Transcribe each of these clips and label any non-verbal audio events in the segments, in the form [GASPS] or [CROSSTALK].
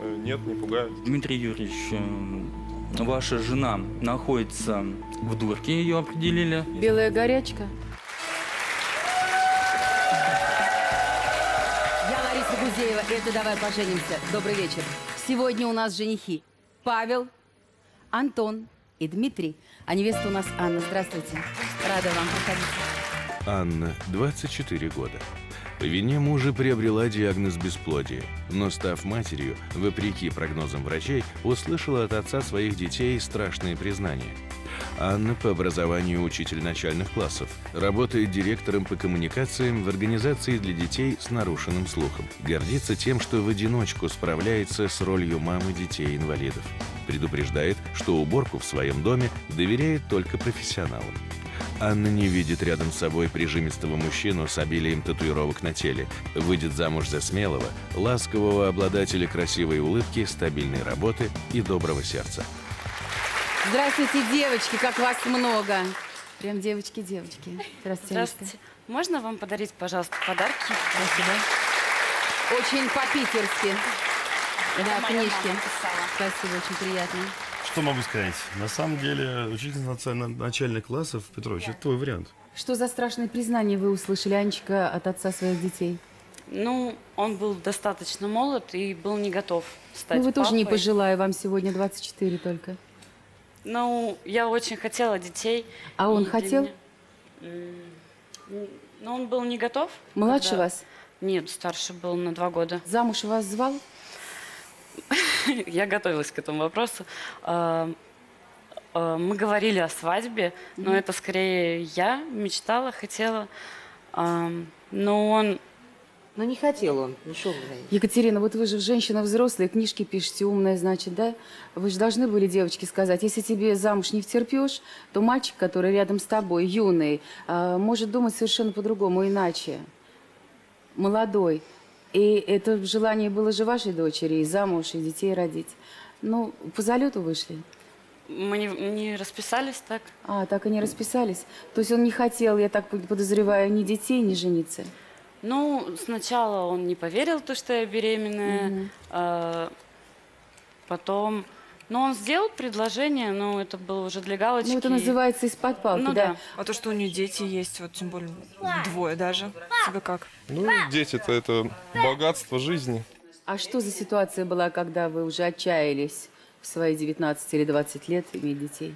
Э, Нет, не пугает. Дмитрий Юрьевич, м, ваша жена находится в дурке, ее определили. Белая горячка. Я Лариса Гузеева, и это «Давай поженимся». Добрый вечер. Сегодня у нас женихи. Павел, Антон и Дмитрий. А невеста у нас Анна. Здравствуйте. Рада вам. Проходите. Анна, 24 года. По вине мужа приобрела диагноз бесплодия, но став матерью, вопреки прогнозам врачей, услышала от отца своих детей страшные признания. Анна по образованию учитель начальных классов, работает директором по коммуникациям в организации для детей с нарушенным слухом. Гордится тем, что в одиночку справляется с ролью мамы детей-инвалидов. Предупреждает, что уборку в своем доме доверяет только профессионалам. Анна не видит рядом с собой прижимистого мужчину с обилием татуировок на теле. Выйдет замуж за смелого, ласкового обладателя красивой улыбки, стабильной работы и доброго сердца. Здравствуйте, девочки, как вас много. Прям девочки-девочки. Здравствуйте. Анечка. Здравствуйте. Можно вам подарить, пожалуйста, подарки? Спасибо. Очень по-питерски. Да, книжки. Спасибо, очень приятно. Что могу сказать? На самом деле, учительница начальных классов, Петрович, это твой вариант. Что за страшное признание вы услышали, Анечка, от отца своих детей? Ну, он был достаточно молод и был не готов стать ну, вы тоже не папой. пожелаю, вам сегодня 24 только. Ну, я очень хотела детей. А он и хотел? меня- Ну, он был не готов. Младше когда- вас? Нет, старше был на два года. Замуж вас звал? [LAUGHS] [LAUGHS] Я готовилась к этому вопросу. А, а, Мы говорили о свадьбе, но это скорее я мечтала, хотела. А, Но он Но не хотел он, не шел за ней. Екатерина, вот вы же женщина взрослая, книжки пишете, умная, значит, да? Вы же должны были, девочки, сказать, если тебе замуж не втерпешь, то мальчик, который рядом с тобой, юный, может думать совершенно по-другому, иначе. Молодой. И это желание было же вашей дочери, и замуж, и детей родить. Ну, по залету вышли. мы не, не расписались так. А, так и не расписались. То есть он не хотел, я так подозреваю, ни детей, ни жениться. Ну, сначала он не поверил, то, что я беременная. а, потом... Ну, он сделал предложение, но это было уже для галочки. Ну, это называется из-под палки, Ну да. да. А то, что у нее дети есть, вот тем более двое даже. Тебе как? Ну, дети-то это богатство жизни. А что за ситуация была, когда вы уже отчаялись в свои 19 или 20 лет иметь детей?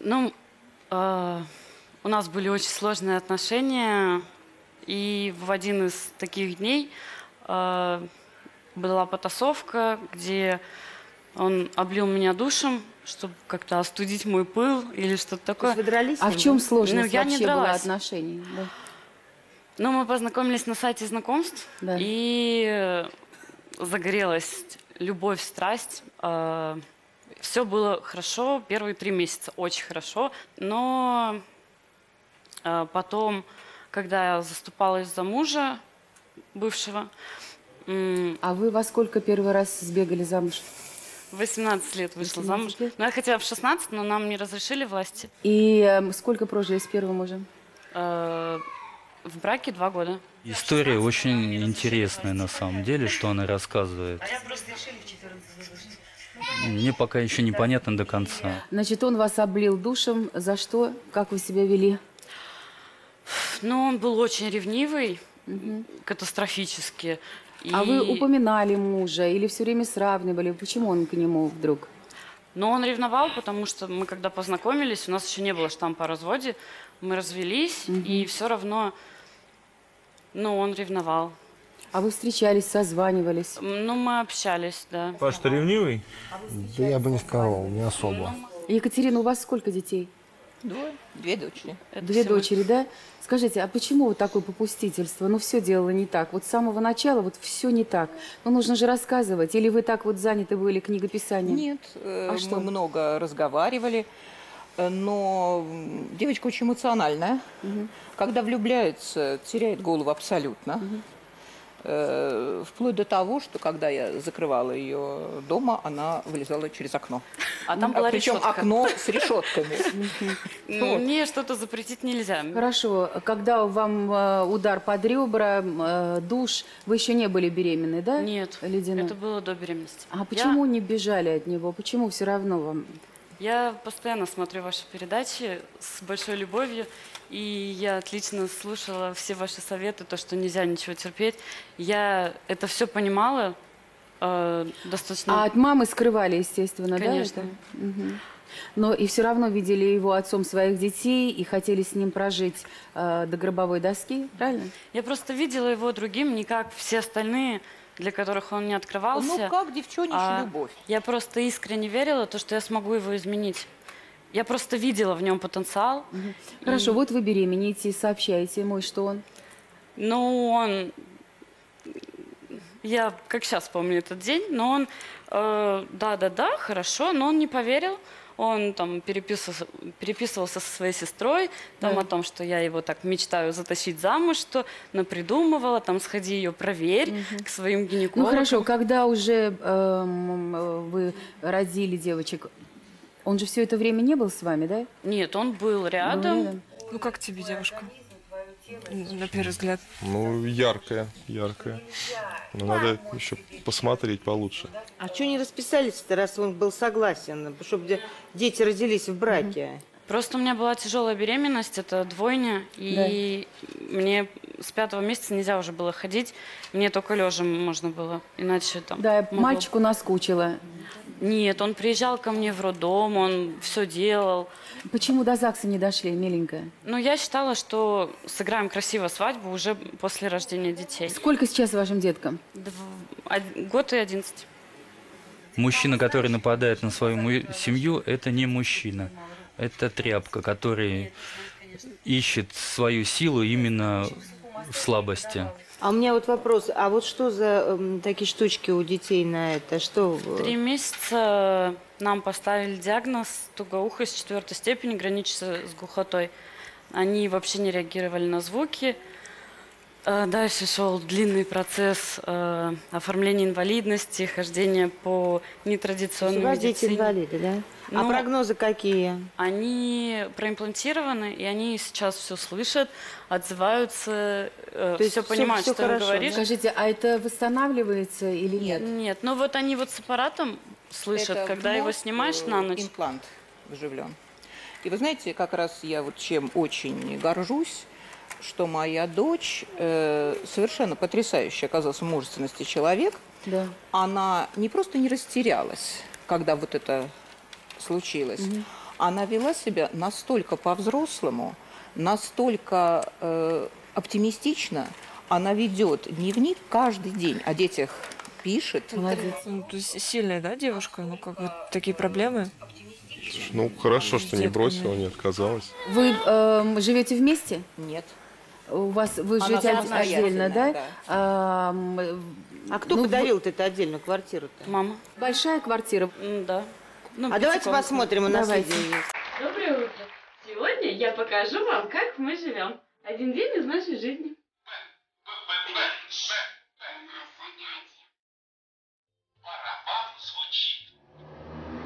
Ну, а, у нас были очень сложные отношения, и в один из таких дней а, была потасовка, где он облил меня душем, чтобы как-то остудить мой пыл или что-то То такое. есть вы дрались? А в чем сложность Ну, я не вообще была дралась. отношений? Да. Ну, мы познакомились на сайте знакомств, Да. и загорелась любовь, страсть. Все было хорошо, первые три месяца очень хорошо, но э, потом, когда я заступалась за мужа бывшего, А вы во сколько первый раз сбегали замуж? В 18 лет вышла 18 замуж. лет? Ну, я хотела в 16, но нам не разрешили власти. И эм, сколько прожили с первым мужем? Э, В браке два года. История очень интересная на самом деле, что она рассказывает. Мне пока еще непонятно до конца. Значит, он вас облил душем. За что? Как вы себя вели? Ну, он был очень ревнивый, катастрофически. А вы И- упоминали мужа или все время сравнивали? Почему он к нему вдруг? Но он ревновал, потому что мы когда познакомились, у нас еще не было штампа о разводе, мы развелись, и все равно, ну, он ревновал. А вы встречались, созванивались? Ну, мы общались, да. Паш, ты ревнивый? Да я бы не сказал, не особо. Екатерина, у вас сколько детей? Двое, две дочери. Это Две всего- дочери, да? Скажите, а почему вот такое попустительство? Ну, все делала не так. Вот с самого начала вот все не так. Ну, нужно же рассказывать. Или вы так вот заняты были книгописанием? Нет, э, А мы что? много разговаривали, э, но девочка очень эмоциональная. Когда влюбляется, теряет голову абсолютно. Э, вплоть до того, что когда я закрывала ее дома, она вылезала через окно. А там была Причем решетка. окно с решетками. Мне что-то запретить нельзя. Хорошо, когда вам э, удар под ребра, э, душ, вы еще не были беременны, да? Нет, Ледяной? это было до беременности. А почему не бежали от него? Почему все равно вам? Я, постоянно смотрю ваши передачи с большой любовью, и я отлично слушала все ваши советы, то, что нельзя ничего терпеть. Я это все понимала э, достаточно... А от мамы скрывали, естественно, Конечно. да? это? Мгм. Но и все равно видели его отцом своих детей и хотели с ним прожить э, до гробовой доски, правильно? Я просто видела его другим, не как все остальные, для которых он не открывался. Ну, как девчоничья А любовь. Я просто искренне верила, то, что я смогу его изменить. Я просто видела в нем потенциал. Хорошо, И- вот вы беременеете, сообщаете ему, и что он? Ну, он... Я как сейчас помню этот день, но он... э, Да-да-да, хорошо, но он не поверил. Он там переписывался, переписывался со своей сестрой, там Да. о том, что я его так мечтаю затащить замуж, что напридумывала, там сходи ее проверь к своим Ну гинекологам. хорошо, когда уже эм, э, вы родили девочек, он же все это время не был с вами, да? Нет, он был рядом. Был рядом. Ну как тебе, девушка? На первый взгляд. Ну, яркая, яркая. Но надо еще посмотреть получше. А что не расписались-то, раз он был согласен, чтобы дети родились в браке? Просто у меня была тяжелая беременность, это двойня, и мне с пятого месяца нельзя уже было ходить, мне только лежа можно было, иначе там... Да, могло- мальчику наскучило. Нет, он приезжал ко мне в роддом, он все делал. Почему до ЗАГСа не дошли, миленькая? Но я считала, что сыграем красиво свадьбу уже после рождения детей. Сколько сейчас вашим деткам? Дв- од- Год и одиннадцать. Мужчина, который нападает на свою му- семью, это не мужчина. Это тряпка, который ищет свою силу именно в слабости. А у меня вот вопрос, а вот что за эм, такие штучки у детей на это? Что? э, Три месяца нам поставили диагноз тугоухость четвертой степени, граничится с глухотой. Они вообще не реагировали на звуки. Э, Дальше шел длинный процесс э, оформления инвалидности, хождения по нетрадиционной дети медицине. инвалиды, да? А Ну, прогнозы какие? Они проимплантированы, и они сейчас все слышат, отзываются, То есть все всё- понимают, всё что им хорошо, говоришь. Скажите, а это восстанавливается или нет? Нет, ну вот они вот с аппаратом слышат, Это когда его снимаешь э, на ночь. Имплант вживлен. И вы знаете, как раз я вот чем очень горжусь, что моя дочь э, совершенно потрясающий оказался в мужественности человек. Да. Она не просто не растерялась, когда вот это случилось, она вела себя настолько по-взрослому, настолько э, оптимистично. Она ведет дневник каждый день, о детях пишет. Молодец. Ну, то есть сильная, да, девушка? Ну, как вот такие проблемы. Ну, хорошо, что не бросила, не отказалась. Вы эм, живете вместе? Нет. У вас вы Она живете отдельно, да? да. А, А кто ну, подарил вот эту отдельную квартиру-то? Мама. Большая квартира. Да. Ну, А давайте посмотрим, у нас Давайте. видео есть. Доброе утро. Сегодня я покажу вам, как мы живем. Один день из нашей жизни.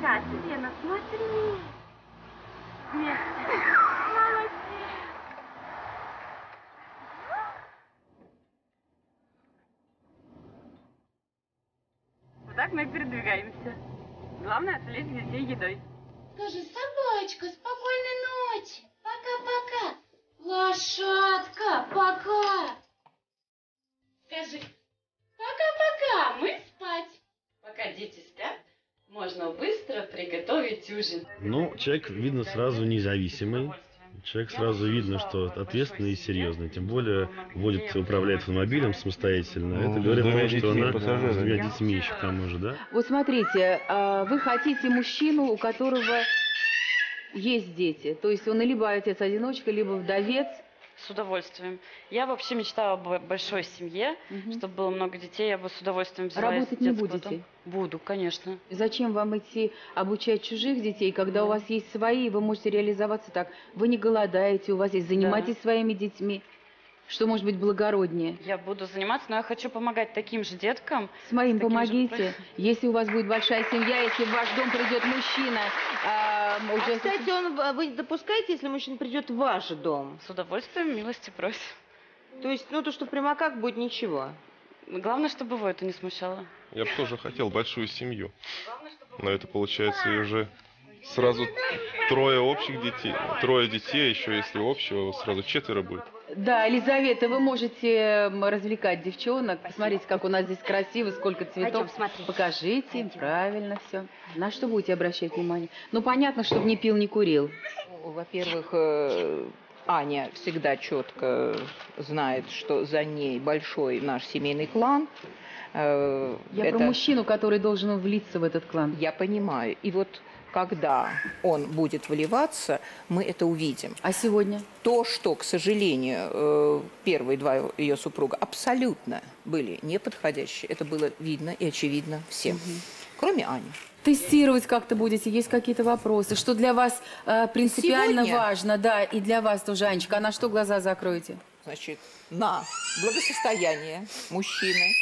Катя, Лена, смотри. Молодец. Вот так мы передвигаемся. Главное отвлечь детей едой. Скажи, собачка, спокойной ночи. Пока-пока. Лошадка, пока. Скажи, пока-пока, мы спать. Пока дети спят, можно быстро приготовить ужин. Ну, человек, видно, сразу независимый. Человек сразу видно, что ответственный и серьезный. Тем более водит, управляет автомобилем самостоятельно. Ну, Это говорит о двумя том, что она пассажирами. с двумя детьми еще к тому же, да? Вот смотрите, а, вы хотите мужчину, у которого есть дети. То есть он либо отец-одиночка, либо вдовец. С удовольствием. Я вообще мечтала об большой семье, чтобы было много детей. Я бы с удовольствием взяла Работать не будете? дома. Буду, конечно. Зачем вам идти обучать чужих детей, когда у вас есть свои, вы можете реализоваться так? Вы не голодаете, у вас есть, занимайтесь своими детьми. Что может быть благороднее? Я буду заниматься, но я хочу помогать таким же деткам. С моим таким же помогите. Если у вас будет большая семья, если в ваш дом придет мужчина, а, А, уже... кстати, он, а вы допускаете, если мужчина придет в ваш дом? С удовольствием, милости просим. То есть, ну, то, что прямо как будет ничего. Главное, чтобы его это не смущало. Я бы тоже хотел большую семью. Но это получается уже сразу трое общих детей. Трое детей, еще если общего, сразу четверо будет. Да, Елизавета, вы можете развлекать девчонок. Посмотрите, как у нас здесь красиво, сколько цветов. Покажите, правильно все. На что будете обращать внимание? Ну, понятно, чтобы не пил, не курил. Во-первых, э, Аня всегда четко знает, что за ней большой наш семейный клан. Э, Я это- про мужчину, который должен влиться в этот клан. Я понимаю. И вот когда он будет вливаться, мы это увидим. А сегодня? То, что, к сожалению, э, первые два ее супруга абсолютно были неподходящие, это было видно и очевидно всем, кроме Ани. Тестировать как-то будете? Есть какие-то вопросы? Что для вас э, принципиально Сегодня? важно? Да, и для вас тоже, Анечка. А на что глаза закроете? Значит, на благосостояние мужчины,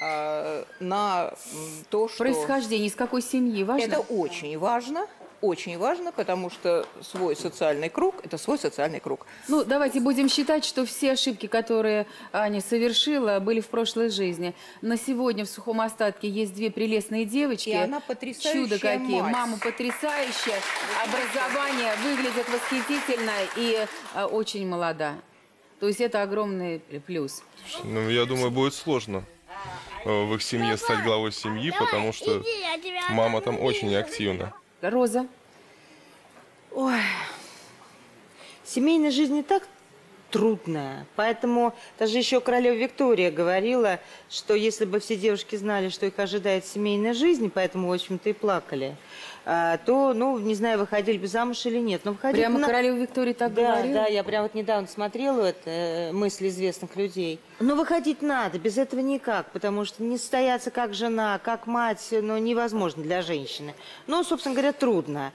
на м, то, что... Происхождение, из какой семьи? Важно? Это очень важно, очень важно, потому что свой социальный круг – это свой социальный круг. Ну, давайте будем считать, что все ошибки, которые Аня совершила, были в прошлой жизни. На сегодня в сухом остатке есть две прелестные девочки. И она потрясающая Чудо какие. мать. Мама потрясающая. Образование выглядит восхитительно и э, очень молода. То есть это огромный плюс. Ну, я думаю, будет сложно в их семье стать главой семьи, потому что мама там очень активна. Роза? Ой, семейная жизнь не так трудная. Поэтому даже еще королева Виктория говорила, что если бы все девушки знали, что их ожидает семейная жизнь, поэтому, в общем-то, и плакали, то, ну, не знаю, выходили бы замуж или нет. Но выходить Прямо на- королева Виктория так да, говорила? Да, я прям вот недавно смотрела это, э, мысли известных людей. Но выходить надо, без этого никак, потому что не состояться как жена, как мать, ну, невозможно для женщины. Ну, собственно говоря, трудно.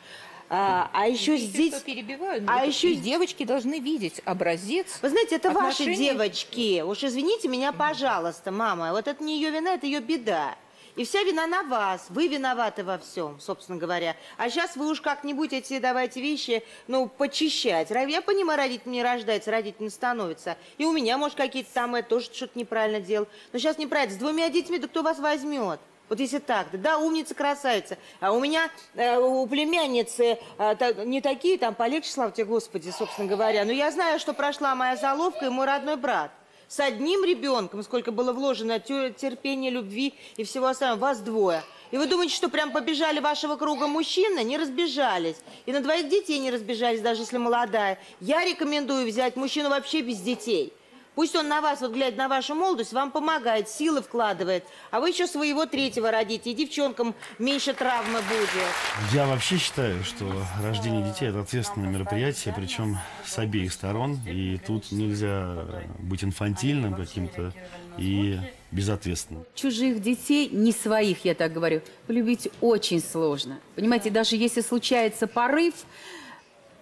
А, а еще Видите, здесь... перебивают, а вот еще девочки должны видеть образец. Вы знаете, это ваши отношений. девочки. Уж извините меня, пожалуйста, мама. Вот это не ее вина, это ее беда. И вся вина на вас. Вы виноваты во всем, собственно говоря. А сейчас вы уж как-нибудь эти давайте вещи, ну, почищать. Я понимаю, родитель не рождается, родитель не становится. И у меня, может, какие-то там, это тоже что-то неправильно делал. Но сейчас неправильно. С двумя детьми, да кто вас возьмет? Вот если так, да, да, умница, красавица. А у меня, э, у племянницы э, та- не такие там полегче, слава тебе, Господи, собственно говоря. Но я знаю, что прошла моя заловка и мой родной брат. С одним ребенком, сколько было вложено терпения, любви и всего остального, вас двое. И вы думаете, что прям побежали вашего круга мужчины? Не разбежались. И на двоих детей не разбежались, даже если молодая. Я рекомендую взять мужчину вообще без детей. Пусть он на вас, вот глядя на вашу молодость, вам помогает, силы вкладывает. А вы еще своего третьего родите, и девчонкам меньше травмы будет. Я вообще считаю, что рождение детей это ответственное мероприятие, причем с обеих сторон. И тут нельзя быть инфантильным каким-то и безответственным. Чужих детей, не своих, я так говорю, полюбить очень сложно. Понимаете, даже если случается порыв,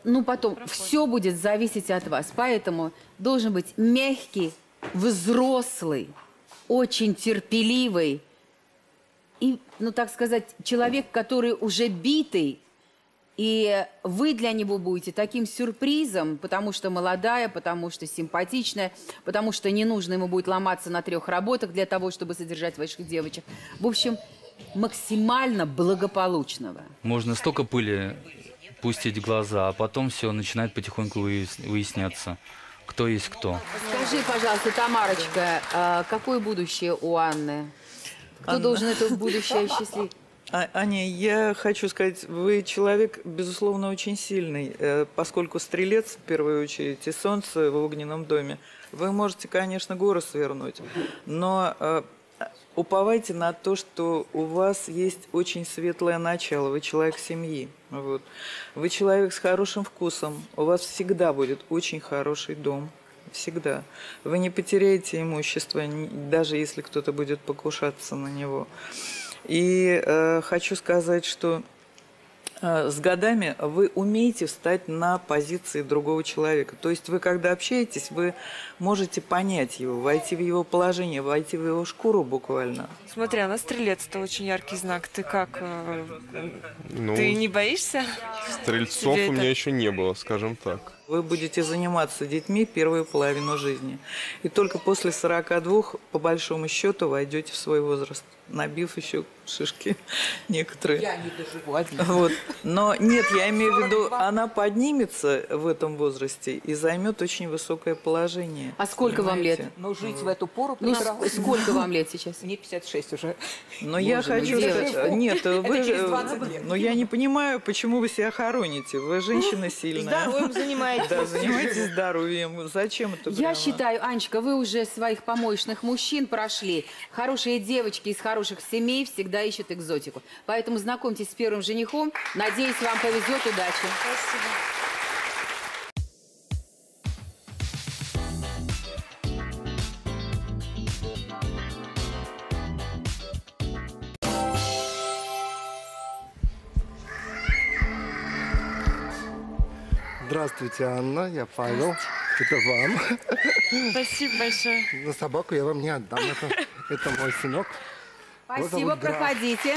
ну потом все будет зависеть от вас. Поэтому должен быть мягкий, взрослый, очень терпеливый и, ну так сказать, человек, который уже битый, и вы для него будете таким сюрпризом, потому что молодая, потому что симпатичная, потому что не нужно ему будет ломаться на трех работах для того, чтобы содержать ваших девочек. В общем, максимально благополучного. Можно столько пыли пустить глаза, а потом все начинает потихоньку выяс- выясняться, кто есть кто. Скажи, пожалуйста, Тамарочка, а какое будущее у Анны? Кто Анна. должен это будущее осчастливить? А- Аня, я хочу сказать, вы человек, безусловно, очень сильный, э, поскольку стрелец, в первую очередь, и солнце в огненном доме. Вы можете, конечно, горы свернуть, но э, уповайте на то, что у вас есть очень светлое начало, вы человек семьи. Вот. Вы человек с хорошим вкусом, у вас всегда будет очень хороший дом. Всегда. Вы не потеряете имущество, даже если кто-то будет покушаться на него. И э, хочу сказать, что с годами вы умеете встать на позиции другого человека. То есть вы, когда общаетесь, вы можете понять его, войти в его положение, войти в его шкуру буквально. Смотри, она стрелец, это очень яркий знак. Ты как? э, Ну, Ты не боишься? Стрельцов у это- меня еще не было, скажем так. Вы будете заниматься детьми первую половину жизни. И только после 42, по большому счету, войдете в свой возраст, набив еще шишки [LAUGHS] некоторые. Я не доживу одна. Вот. Но нет, я имею в виду, она поднимется в этом возрасте и займет очень высокое положение. А сколько вам лет? Понимаете? Но жить в эту пору Ну, сколько вам лет сейчас? [LAUGHS] Мне 56 уже. Но я Боже мой, хочу девочка. сказать, нет, вы, через же- 20 лет. но я не понимаю, почему вы себя хороните. Вы женщина сильная. Здоровьем занимаетесь. Да, занимайтесь здоровьем. Зачем это? Я прямо? считаю, Анечка, вы уже своих помощных мужчин прошли. Хорошие девочки из хороших семей всегда ищут экзотику. Поэтому знакомьтесь с первым женихом. Надеюсь, вам повезет. Удачи. Здравствуйте, Анна, я Павел. Это вам. Спасибо большое. Но собаку я вам не отдам. Это, это мой сынок. Спасибо, проходите.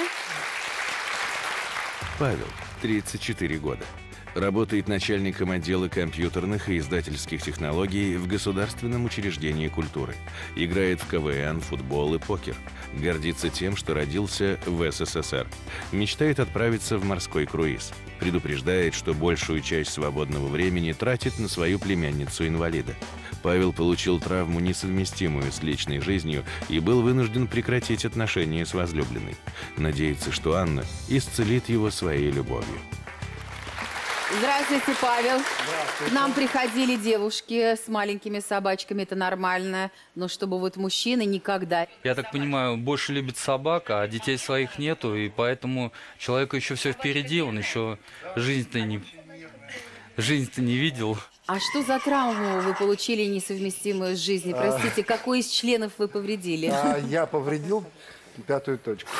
Павел, 34 года. Работает начальником отдела компьютерных и издательских технологий в Государственном учреждении культуры. Играет в КВН, футбол и покер. Гордится тем, что родился в СССР. Мечтает отправиться в морской круиз. Предупреждает, что большую часть свободного времени тратит на свою племянницу-инвалида. Павел получил травму, несовместимую с личной жизнью, и был вынужден прекратить отношения с возлюбленной. Надеется, что Анна исцелит его своей любовью. Здравствуйте, Павел. К нам приходили девушки с маленькими собачками, это нормально. Но чтобы вот мужчины никогда. Я так понимаю, больше любит собак, а детей своих нету, и поэтому человеку еще все впереди, он еще жизнь-то не, жизнь-то не видел. А что за травму вы получили несовместимую с жизнью? Простите, какой из членов вы повредили? А я повредил пятую точку.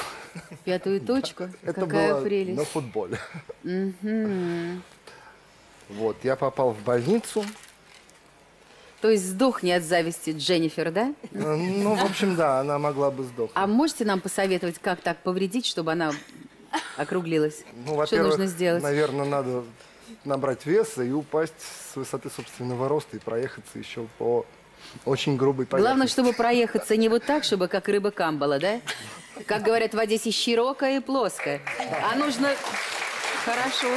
Пятую точку? Это Какая было прелесть. на футболе. Мгм. Вот, я попал в больницу. То есть сдохни от зависти Дженнифер, да? Э, Ну, в общем, да, она могла бы сдохнуть. А можете нам посоветовать, как так повредить, чтобы она округлилась? Ну, Что во-первых, нужно сделать? наверное, надо набрать веса и упасть с высоты собственного роста и проехаться еще по очень грубой поверхности. Главное, чтобы проехаться не вот так, чтобы как рыба камбала, да? Как говорят в Одессе, широкая и плоская. А нужно хорошо.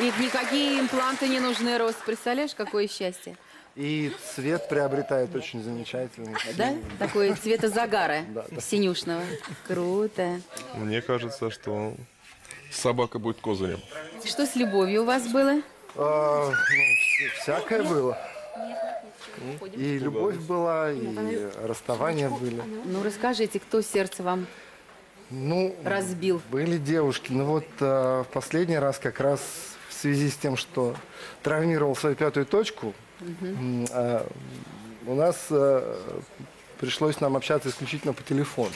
И никакие импланты не нужны, Рост. Представляешь, какое счастье? И цвет приобретает очень замечательный. Да? Такой цвета загара [LAUGHS] Да, да. синюшного. Круто. Мне кажется, что собака будет козырем. Что с любовью у вас было? А, ну, вс- всякое было. И любовь была, и расставания были. Ну, расскажите, кто сердце вам Ну, разбил? были девушки. Но вот а, в последний раз как раз в связи с тем, что травмировал свою пятую точку, м, а, у нас а, пришлось нам общаться исключительно по телефону.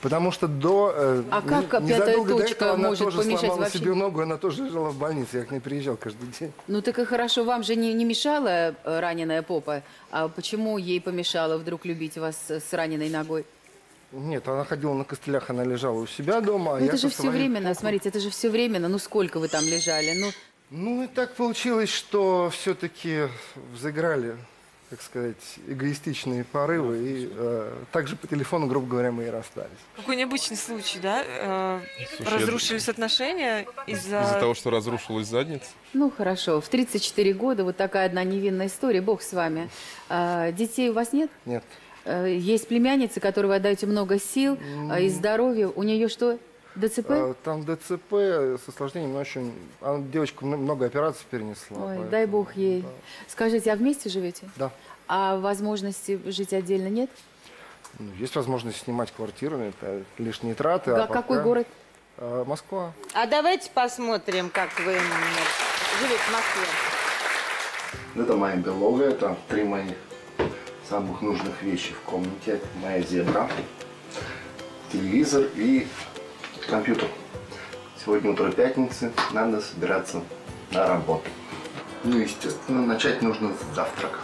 Потому что до... э, А не- как пятая незадолго до этого она может тоже помешать сломала вообще? себе ногу, она тоже лежала в больнице. Я к ней приезжал каждый день. Ну так и хорошо, вам же не, не мешала э, раненая попа. А почему ей помешало вдруг любить вас э, с раненой ногой? Нет, она ходила на костылях, она лежала у себя дома. а Ну я это же все своим временно, смотрите, это же все временно. Ну сколько вы там лежали? Ну, Ну и так получилось, что все-таки взыграли, так сказать, эгоистичные порывы. И э, также по телефону, грубо говоря, мы и расстались. Какой необычный случай, да? Э, Слушай, я- Разрушились отношения из-за... Из-за того, что разрушилась задница. ну хорошо, в 34 года вот такая одна невинная история, бог с вами. А, детей у вас нет? Нет. Э, Есть племянница, которой вы отдаете много сил а, и здоровья. У нее что, ДЦП? А, Там ДЦП с осложнением, но очень... Она, девочка много операций перенесла. Ой, поэтому- дай бог ей. Скажите, а вместе живете? Да. А возможности жить отдельно нет? Ну, Есть возможность снимать квартиру, это лишние траты. Га- а Какой пока- город? А, Москва. А давайте посмотрим, как вы живете в Москве. Это моя берлога, это три моих самых нужных вещи в комнате. Моя зебра, телевизор и компьютер. Сегодня утро пятницы, надо собираться на работу. Ну, естественно, начать нужно с завтрака.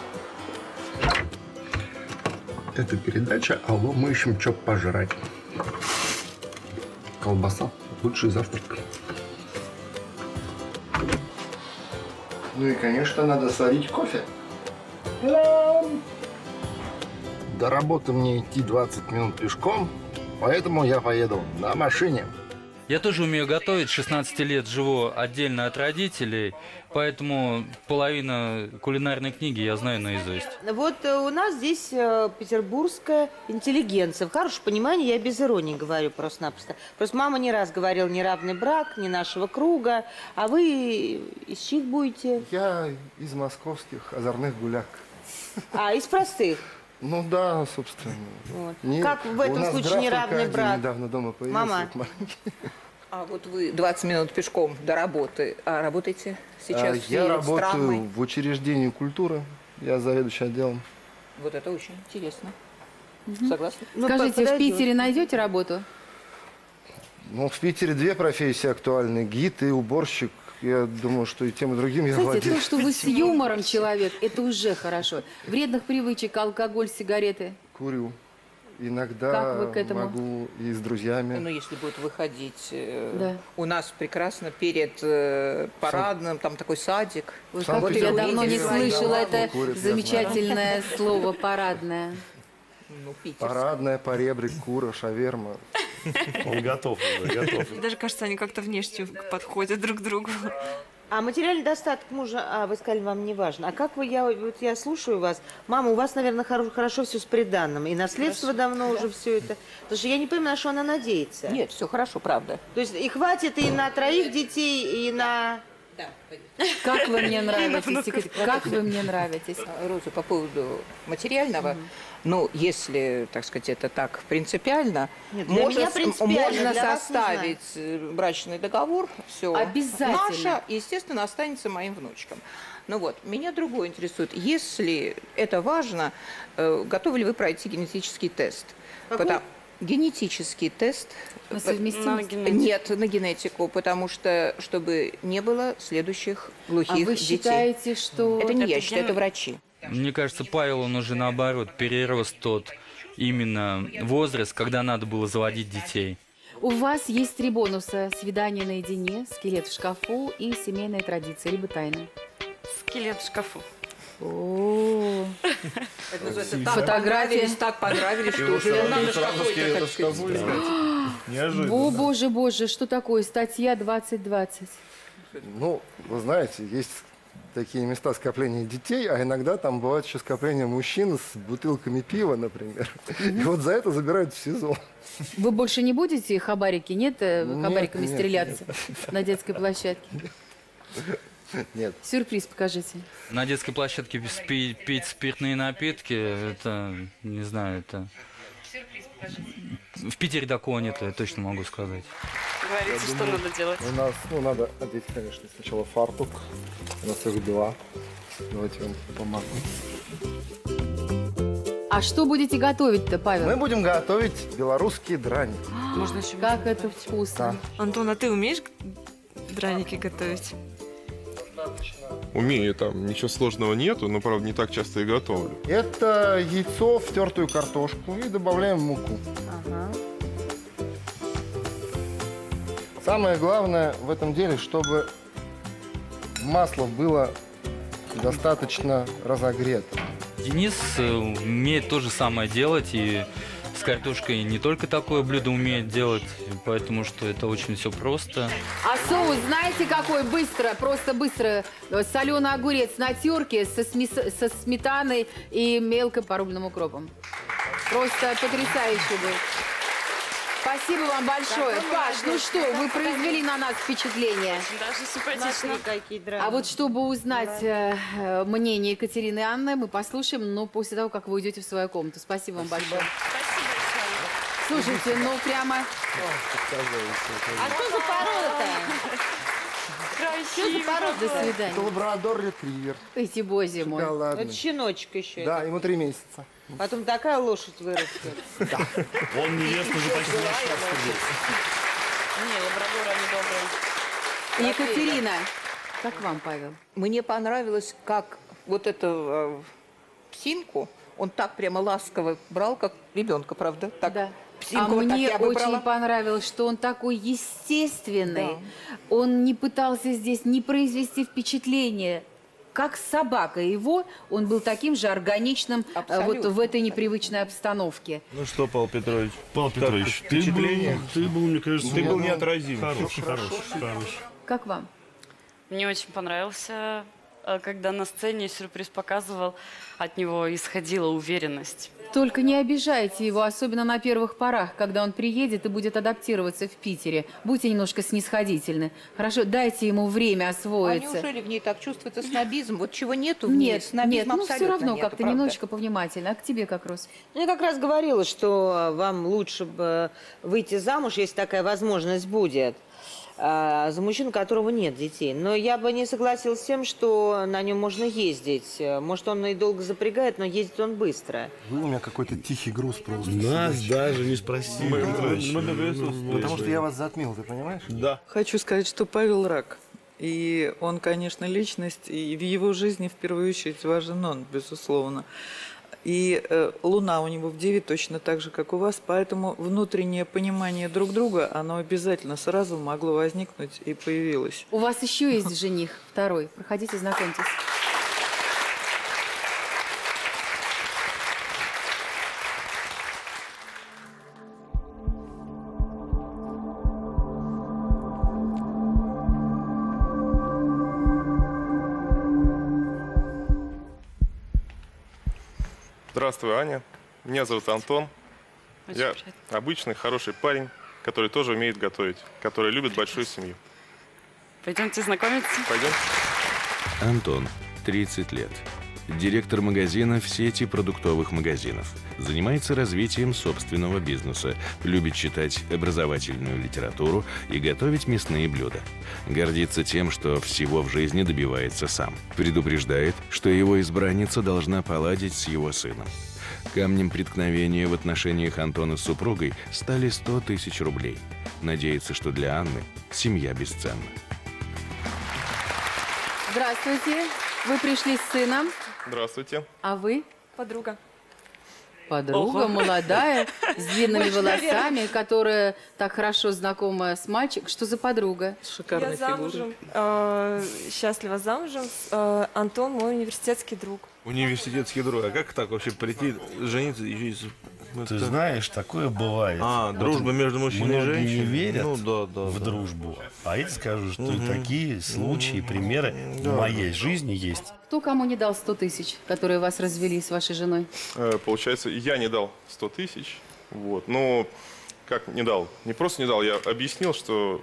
Это передача «Алло, мы ищем чё пожрать». Колбаса – лучший завтрак. Ну и, конечно, надо сварить кофе. До работы мне идти 20 минут пешком, поэтому я поеду на машине. Я тоже умею готовить, 16 лет живу отдельно от родителей, поэтому половина кулинарной книги я знаю наизусть. Вот э, у нас здесь э, петербургская интеллигенция. В хорошем понимании я без иронии говорю просто-напросто. Просто мама не раз говорила, не равный брак, не нашего круга. А вы из чьих будете? Я из московских озорных гуляк. А, из простых. Ну да, собственно. Вот. Не- Как в у этом нас случае граф неравный только один брак? недавно дома появился. Мама. вот маленький. А вот вы 20 минут пешком до работы, а работаете сейчас А, в Я с работаю травмой? в учреждении культуры. Я заведующий отделом. Вот это очень интересно. Согласна? Ну, Скажите, в подойдет. Питере найдете работу? Ну, в Питере две профессии актуальны. Гид и уборщик. Я думаю, что и тем, и другим я то, владею. что вы с юмором человек, это уже хорошо. Вредных привычек, алкоголь, сигареты. Курю. Иногда Как вы к этому? могу и с друзьями. Ну, если будет выходить, э, Да. у нас прекрасно перед э, парадным, там такой садик. Ой, как я давно не слышала да, это курят, я знаю. замечательное [LAUGHS] слово «парадное». Ну, питерский. Парадная, поребрик, кура, шаверма. [LAUGHS] Он готов уже, готов. Даже кажется, они как-то внешне подходят друг к другу. А материальный достаток мужа, а вы сказали, вам не важно. А как вы, я, вот я слушаю вас, мама, у вас, наверное, хоро- хорошо все с приданным, и наследство давно уже все это. Потому что я не понимаю, на что она надеется. Нет, все хорошо, правда. То есть и хватит и на троих детей, и на... Как вы мне [LAUGHS] нравитесь, Екатерина, как вы мне нравитесь. Роза, по поводу материального, ну, если, так сказать, это так принципиально, Нет, для можно, принципиально, можно составить э, брачный договор, все. Обязательно. Наша, естественно, останется моим внучкам. Ну вот, меня другое интересует. Если это важно, э, готовы ли вы пройти генетический тест? Какой? Потому- Генетический тест. На Э? Нет, на генетику, потому что, чтобы не было следующих А глухих вы детей. считаете, что... Это не я Это считаю, ген- это врачи. Мне кажется, Павел, он уже наоборот перерос тот именно возраст, когда надо было заводить детей. У вас есть три бонуса. Свидание наедине, скелет в шкафу и семейная традиция, либо тайна. Скелет в шкафу. О, Это называется Фотография. так понравились, так понравились, что уже надо ж какой-то, так сказать, [GASPS] О, боже, боже, что такое? Статья 2020. Ну, вы знаете, есть такие места скопления детей, а иногда там бывает еще скопление мужчин с бутылками пива, например. И вот за это забирают в СИЗО. Вы больше не будете хабарики, нет, э, Нет, хабариками нет, стреляться на детской площадке? [LAUGHS] Нет. Сюрприз покажите. На детской площадке спи- пить спиртные напитки, это, не знаю, это... В Питере такого нет, я точно могу сказать. Говорите, что надо делать. У нас, ну, надо одеть, конечно, сначала фартук. У нас их два. Давайте вам помогу. А что будете готовить-то, Павел? Мы будем готовить белорусский драник. Можно еще Как это вкусно. Антон, а ты умеешь драники готовить? Умею там, ничего сложного нету, но, правда, не так часто и готовлю. Это яйцо в тертую картошку и добавляем муку. Ага. Самое главное в этом деле, чтобы масло было достаточно разогрето. Денис умеет то же самое делать, и с картошкой не только такое блюдо умеет делать, поэтому что это очень все просто. А соус знаете какой? Быстро, просто быстро. Соленый огурец на терке со, смес- со сметаной и мелко порубленным укропом. Просто потрясающе будет. Спасибо вам большое. Паш, ну что, вы произвели на нас впечатление. Даже симпатично. Смотри, какие драмы. А вот чтобы узнать э, э, мнение Екатерины и Анны, мы послушаем, но после того, как вы уйдете в свою комнату. Спасибо вам большое. Слушайте, ну прямо... А что за порода-то? Что за порода? До свидания. Лабрадор ретривер. Эти боже мой. Шоколадный. Это щеночек еще. Да, ему три месяца. Потом такая лошадь вырастет. Он невесту уже почти нашел. Не, лабрадоры, они добрые. Екатерина, как вам, Павел? Мне понравилось, как вот эту э, псинку он так прямо ласково брал, как ребенка, правда? Так, Да. А вот так мне я очень понравилось, что он такой естественный. Да. Он не пытался здесь не произвести впечатление. Как собака его, он был таким же органичным э, вот в этой непривычной обстановке. Ну что, Павел Петрович? Павел Петрович, ты был, впечатление? ты был, мне кажется, Ты был ну, неотразим. Хороший, хороший, хороший. Как вам? Мне очень понравился, э, когда на сцене сюрприз показывал, от него исходила уверенность. Только не обижайте его, особенно на первых порах, когда он приедет и будет адаптироваться в Питере. Будьте немножко снисходительны. Хорошо, дайте ему время А освоиться. неужели в ней так чувствуется снобизм? Вот чего нету в ней? Нет, Снобизма нет, ну все равно как-то немножечко повнимательно. А к тебе как, Рос? Я как раз говорила, что вам лучше бы выйти замуж, если такая возможность будет, а, за мужчину, у которого нет детей. Но я бы не согласилась с тем, что на нем можно ездить. Может, он и долго запрягает, но ездит он быстро. Вы у меня какой-то тихий груз просто. Нас даже не спросили. Мы- мы договорились, Ну, Потому что я вас затмил, ты понимаешь? Да. Хочу сказать, что Павел рак. И он, конечно, личность, и в его жизни в первую очередь важен он, безусловно. И э, Луна у него в Деве точно так же, как у вас, поэтому внутреннее понимание друг друга, оно обязательно сразу могло возникнуть и появилось. У вас еще есть жених второй. Проходите, знакомьтесь. Здравствуй, Аня. Меня зовут Антон. Очень Я приятно. обычный, хороший парень, который тоже умеет готовить, который любит большую семью. Пойдемте знакомиться. Пойдем? Антон, 30 лет. Директор магазина в сети продуктовых магазинов. Занимается развитием собственного бизнеса. Любит читать образовательную литературу и готовить мясные блюда. Гордится тем, что всего в жизни добивается сам. Предупреждает, что его избранница должна поладить с его сыном. Камнем преткновения в отношениях Антона с супругой стали 100 тысяч рублей. Надеется, что для Анны семья бесценна. Здравствуйте. Вы пришли с сыном, Здравствуйте. а вы? Подруга. Подруга Ого. молодая, с длинными волосами, которая так хорошо знакома с мальчиком. Что за подруга? Шикарная Я замужем, э, счастлива замужем. Э, Антон мой университетский друг. Университетский друг. А как так вообще прийти, жениться и... с- Ты это- знаешь, такое бывает. А, Вот дружба между мужчиной и многие женщиной? не верят Ну, да, да, в да. дружбу. А эти скажут, что Мгм. такие случаи, примеры Да. в моей жизни есть. Кто кому не дал 100 тысяч, которые вас развели с вашей женой? Э, Получается, я не дал 100 тысяч. Вот. Но как не дал? Не просто не дал, я объяснил, что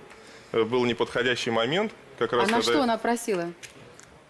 э, был неподходящий момент. Как раз А на когда- что она просила?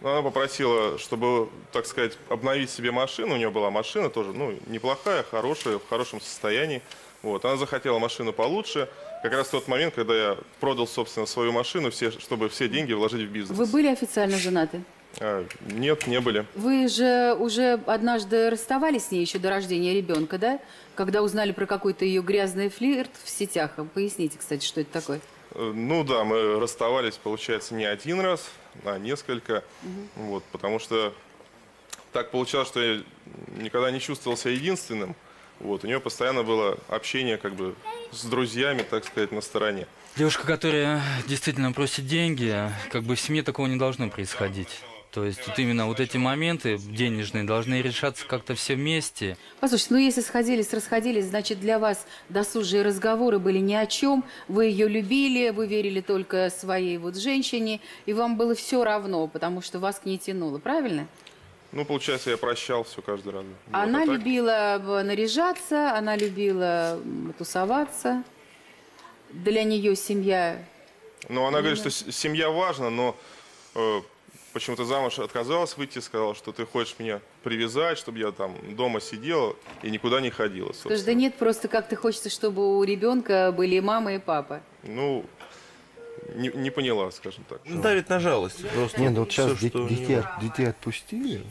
Она попросила, чтобы, так сказать, обновить себе машину. У нее была машина тоже, ну, неплохая, хорошая, в хорошем состоянии. Вот. Она захотела машину получше. Как раз в тот момент, когда я продал, собственно, свою машину, все, чтобы все деньги вложить в бизнес. Вы были официально женаты? А, нет, не были. Вы же уже однажды расставались с ней еще до рождения ребенка, да? Когда узнали про какой-то ее грязный флирт в сетях. Поясните, кстати, что это такое? Э, Ну да, мы расставались, получается, не один раз, а несколько. Вот, потому что так получалось, что я никогда не чувствовал себя единственным. Вот, у нее постоянно было общение как бы с друзьями, так сказать, на стороне. Девушка, которая действительно просит деньги, как бы в семье такого не должно происходить. То есть вот именно вот эти моменты денежные должны решаться как-то все вместе. Послушайте, ну если сходились, расходились, значит для вас досужие разговоры были ни о чем. Вы ее любили, вы верили только своей вот женщине, и вам было все равно, потому что вас к ней тянуло, правильно? Ну, получается, я прощал все каждый раз. Вот, Она а так- любила э, наряжаться, она любила тусоваться. Для нее семья Ну, она говорит, что семья важна, но э, почему-то замуж отказалась выйти, сказала, что ты хочешь меня привязать, чтобы я там дома сидела и никуда не ходила. Собственно. что нет, просто как-то хочется, чтобы у ребенка были мама, и папа. Ну, не, не поняла, скажем так. Давит на жалость. Просто Нет, ну вот сейчас что у детей, него. детей отпустили,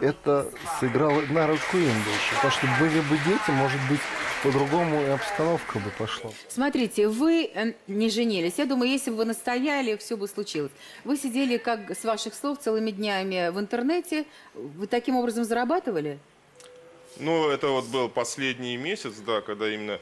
это сыграло на руку им больше. Потому что были бы дети, может быть, по-другому и обстановка бы пошла. Смотрите, вы э, не женились. Я думаю, если бы вы настояли, все бы случилось. Вы сидели, как с ваших слов, целыми днями в интернете. Вы таким образом зарабатывали? Ну, это вот был последний месяц, да, когда именно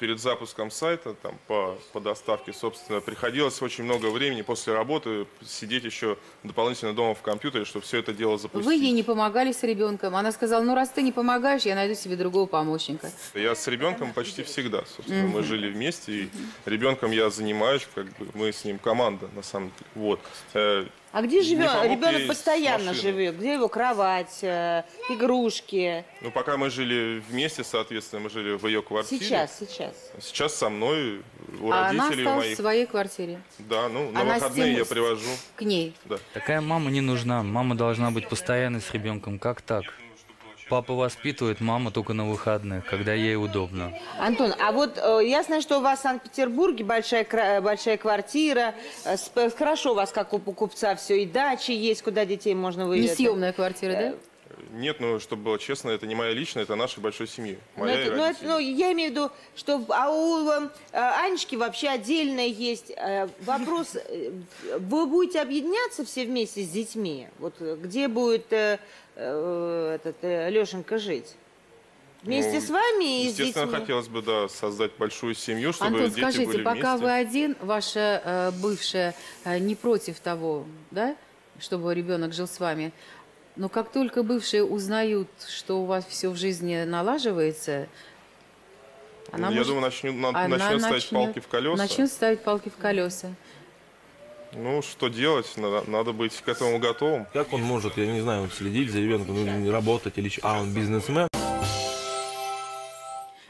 перед запуском сайта там, по, по доставке, собственно, приходилось очень много времени после работы сидеть еще дополнительно дома в компьютере, чтобы все это дело запустить. Вы ей не помогали с ребенком. Она сказала, ну раз ты не помогаешь, я найду себе другого помощника. Я с ребенком почти всегда, собственно, мы жили вместе, и ребенком я занимаюсь, как бы мы с ним команда, на самом деле. Вот. А где Не живет? ей Ребенок с постоянно машиной. живет. Где его кровать, э, игрушки? Ну, пока мы жили вместе, соответственно, мы жили в ее квартире. Сейчас, сейчас. Сейчас со мной, у а она родителей осталась моих. в своей квартире. Да, ну, на Она выходные тем- я привожу. К ней. Да. Такая мама не нужна. Мама должна быть постоянной с ребенком. Как так? Папа воспитывает, мама только на выходных, когда ей удобно. Антон, а вот э, я знаю, что у вас в Санкт-Петербурге большая, кра- большая квартира. э, с- э, хорошо у вас, как у купца, все, и дачи есть, куда детей можно вывезти. Несъемная квартира, да? Нет, ну, чтобы было честно, это не моя личная, это нашей большой семьи. Ну, Моя и это- ну, это- родителей. ну, я имею в виду, что а у э, Анечки вообще отдельная есть. Э, вопрос, э, вы будете объединяться все вместе с детьми? Вот э, где будет э, э, этот э, Лешенька жить? Вместе Ну, с вами и с Естественно, детьми? хотелось бы, да, создать большую семью, чтобы Антон, дети скажите, были пока вместе. вы один, ваша э, бывшая э, не против того, да, чтобы ребенок жил с вами. Но как только бывшие узнают, что у вас все в жизни налаживается, она Ну, Я может- думаю, начнет, на- она начнет ставить начнет- палки в колеса. Начнет ставить палки в колеса. Ну, что делать? Надо, надо быть к этому готовым. Как он может, я не знаю, следить за ребенком, ну, работать или? А, он бизнесмен?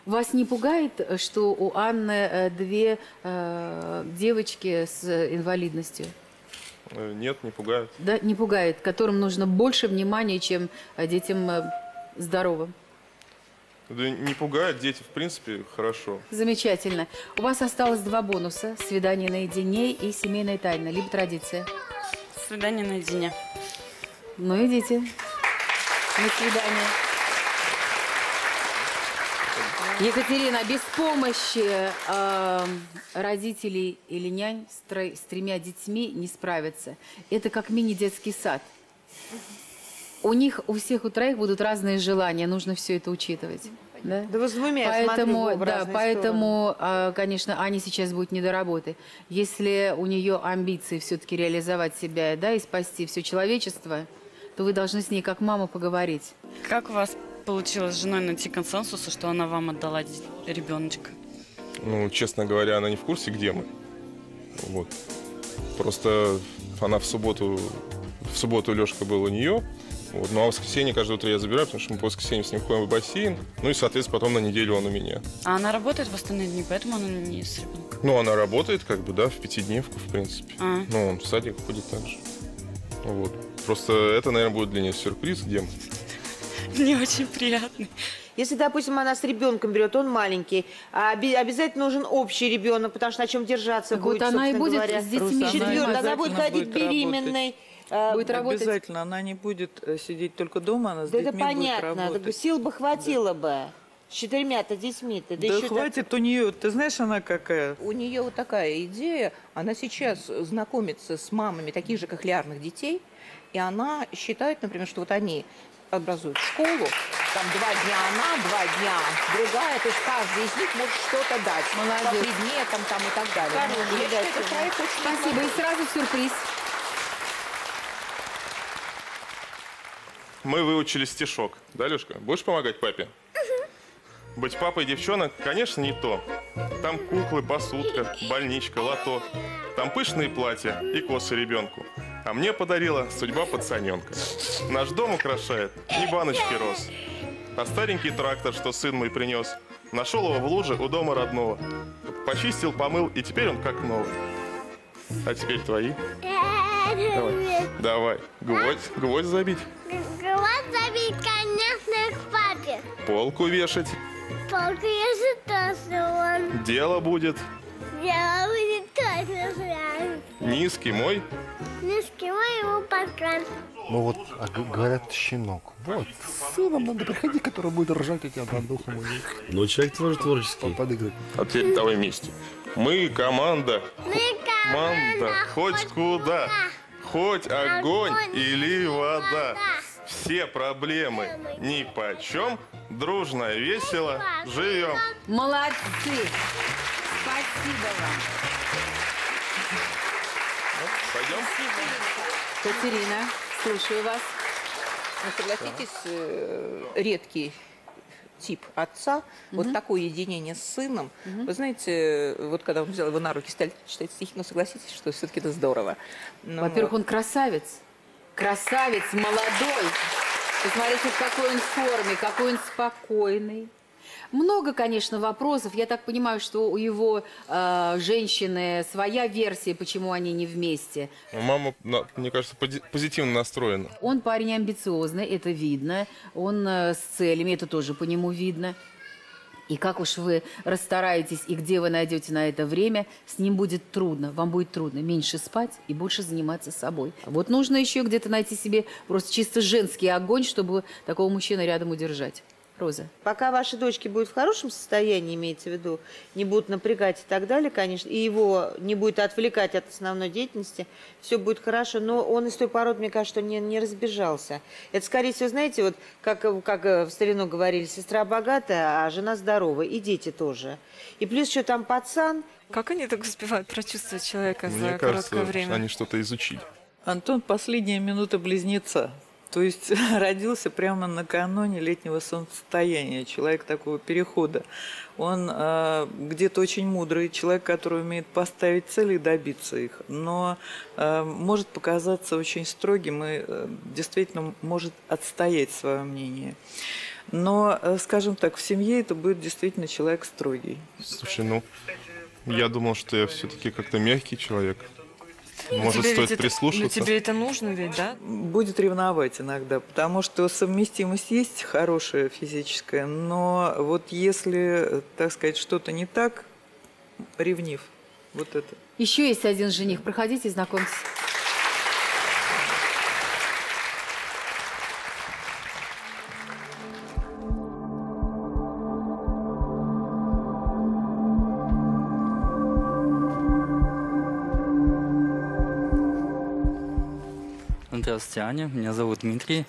Вас не пугает, э, что у Анны э, две э, девочки с инвалидностью? Э, Нет, не пугает. Да, не пугает, которым нужно больше внимания, чем детям здоровым. Да не пугает, дети, в принципе, хорошо. Замечательно. У вас осталось два бонуса. Свидание наедине и семейная тайна. Либо традиция. Свидание наедине. Ну, идите. На свидание. Екатерина, без помощи э, родителей или нянь с, с тремя детьми не справятся. Это как мини-детский сад. У них, у всех, у троих будут разные желания. Нужно все это учитывать. Да? Да вы с двумя, Поэтому, да, поэтому, а, конечно, Ане сейчас будет не до работы. Если у нее амбиции все-таки реализовать себя, да, и спасти все человечество, то вы должны с ней как мама поговорить. Как у вас получилось с женой найти консенсуса, что она вам отдала ребеночка? Ну, честно говоря, она не в курсе, где мы. Вот. Просто она в субботу, в субботу Лешка был у нее, вот, ну а в воскресенье каждое утро я забираю, потому что мы по воскресеньям с ним ходим в бассейн, ну и, соответственно, потом на неделю он у меня. А она работает в остальные дни, поэтому она не с ребенком. Ну, она работает, как бы, да, в пятидневку, в принципе. А. Ну, он в садик ходит так же. Вот. Просто это, наверное, будет для нее сюрприз, где мы. [LAUGHS] Мне очень приятно. Если, допустим, она с ребенком берет, он маленький, а оби- обязательно нужен общий ребенок, потому что на чем держаться Так будет, вот она и будет говоря. с детьми Просто она она будет ходить будет работать. Э, Будет работать. Обязательно. Она не будет э, сидеть только дома, она с Да это детьми будет понятно, так работать. сил бы хватило бы. С четырьмя-то детьми-то. Да, еще так- хватит у нее, ты знаешь, она какая? У нее вот такая идея, она сейчас знакомится с мамами таких же кохлеарных детей, и она считает, например, что вот они образуют школу, там два дня она, два дня другая, то есть каждый из них может что-то дать. Молодец. По предметам там и так далее. Хороший, Я считаю, да, этот проект очень Спасибо. И сразу сюрприз. Мы выучили стишок. Да, Лешка? Будешь помогать папе? Быть папой девчонок, конечно, не то. Там куклы, посудка, больничка, лото. Там пышные платья и косы ребенку. А мне подарила судьба пацаненка. Наш дом украшает не баночки роз, а старенький трактор, что сын мой принес. Нашел его в луже у дома родного. Почистил, помыл, и теперь он как новый. А теперь твои. Давай. Давай. Гвоздь, гвоздь забить. Гвоздь забить, конечно, к папе. Полку вешать. Полку же тоже он. Дело будет. Дело будет тоже знаю. Низкий мой. С кем его пока. Ну вот, а говорят, щенок. Вот, с сыном надо приходи, который будет ржать, как я над духом. Ну, человек тоже творческий. Подыграть. А теперь давай вместе. Мы команда. Мы Команда. Хоть куда. Хоть огонь или вода. Все проблемы ни по чем. Дружно, весело живем. Молодцы! Спасибо вам. Пойдем? Катерина, слушаю вас. Ну, согласитесь, э, редкий тип отца, вот такое единение с сыном. Вы знаете, вот когда он взял его на руки, стали читать стихи, ну, согласитесь, что все-таки это здорово. Ну, Во-первых, вот. он красавец. Красавец, молодой. Посмотрите, в какой он форме, какой он спокойный. Много, конечно, вопросов. Я так понимаю, что у его э, женщины своя версия, почему они не вместе. Мама, на- мне кажется, пози- позитивно настроена. Он парень амбициозный, это видно. Он э, с целями, это тоже по нему видно. И как уж вы расстараетесь и где вы найдете на это время, с ним будет трудно. Вам будет трудно меньше спать и больше заниматься собой. Вот нужно еще где-то найти себе просто чисто женский огонь, чтобы такого мужчину рядом удержать. Роза. Пока ваши дочки будут в хорошем состоянии, имеется в виду, не будут напрягать и так далее, конечно, и его не будет отвлекать от основной деятельности, все будет хорошо. Но он из той породы, мне кажется, что не, не разбежался. Это, скорее всего, знаете, вот как, как э, в старину говорили, сестра богатая, а жена здоровая, и дети тоже. И плюс еще там пацан. Как они так успевают прочувствовать человека Мне за кажется, короткое время? они что-то изучили. Антон, последняя минута близнеца. То есть [LAUGHS] родился прямо накануне летнего солнцестояния, человек такого перехода. Он э, где-то очень мудрый, человек, который умеет поставить цели и добиться их, но э, может показаться очень строгим и э, действительно может отстоять свое мнение. Но, э, скажем так, в семье это будет действительно человек строгий. Слушай, ну, я думал, что я все-таки как-то мягкий человек. Ну, Может, тебе стоит это- прислушаться? Ну, тебе это нужно ведь, да? будет ревновать иногда, потому что совместимость есть хорошая физическая, но вот если, так сказать, что-то не так, ревнив, вот это. Еще есть один жених. Проходите, знакомьтесь. Аня. Меня зовут Дмитрий.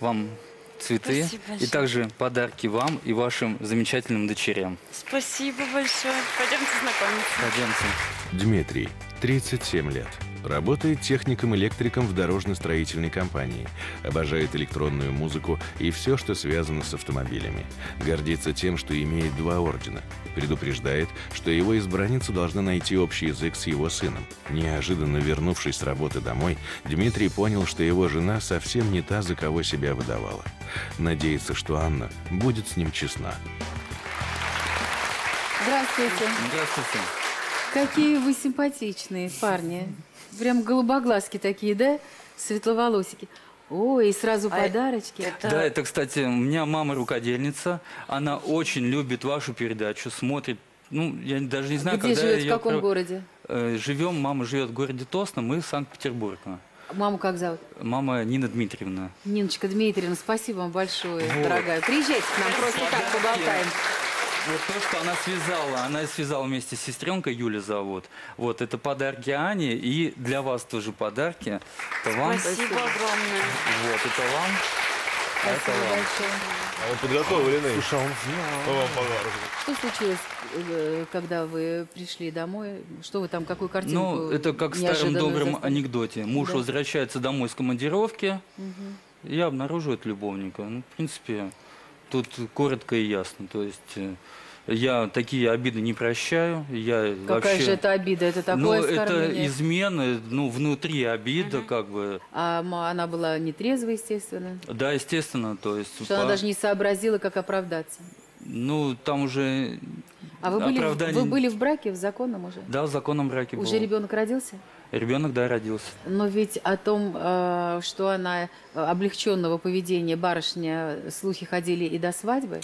Вам цветы Спасибо и большое. также подарки вам и вашим замечательным дочерям. Спасибо большое. Пойдемте знакомиться. Пойдемте. Дмитрий, 37 лет. Работает техником-электриком в дорожно-строительной компании. Обожает электронную музыку и все, что связано с автомобилями. Гордится тем, что имеет два ордена. Предупреждает, что его избранница должна найти общий язык с его сыном. Неожиданно вернувшись с работы домой, Дмитрий понял, что его жена совсем не та, за кого себя выдавала. Надеется, что Анна будет с ним честна. Здравствуйте. Здравствуйте. Какие вы симпатичные парни. Прям голубоглазки такие, да? Светловолосики. Ой, и сразу А подарочки. Да, это, кстати, у меня мама рукодельница. Она очень любит вашу передачу, смотрит. Ну, я даже не знаю, Где когда живет, в её каком городе? Э, Живем, мама живет в городе Тосно, мы Санкт-Петербурга. Маму как зовут? Мама Нина Дмитриевна. Ниночка Дмитриевна, спасибо вам большое, Вот. дорогая. Приезжайте к нам, просто так поболтаем. Вот то, что она связала, она связала вместе с сестренкой, Юля зовут. Вот, это подарки Ане, и для вас тоже подарки. Это вам. Спасибо огромное. Вот, это вам. А это Спасибо вам. большое. А вы подготовлены? Слушай, а он знал. Вам подарок? Что случилось, э, когда вы пришли домой? Что вы там, какую картинку Ну, это как в старом добром застали? анекдоте. Муж Да. возвращается домой с командировки, Мгм. я обнаруживаю любовника. Ну, в принципе, тут коротко и ясно. То есть э, я такие обиды не прощаю. Я Какая вообще... же это обида? Это такое Ну, это измены, ну, внутри обида, как бы. А она была нетрезвая, естественно. Да, естественно, то есть... Что она по- даже не сообразила, как оправдаться. Ну, там уже А вы были, оправданий- вы были в браке, в законном уже? Да, в законном браке Уже был. ребенок родился? Ребенок, да, родился. Но ведь о том, э, что она облегченного поведения барышня, слухи ходили и до свадьбы.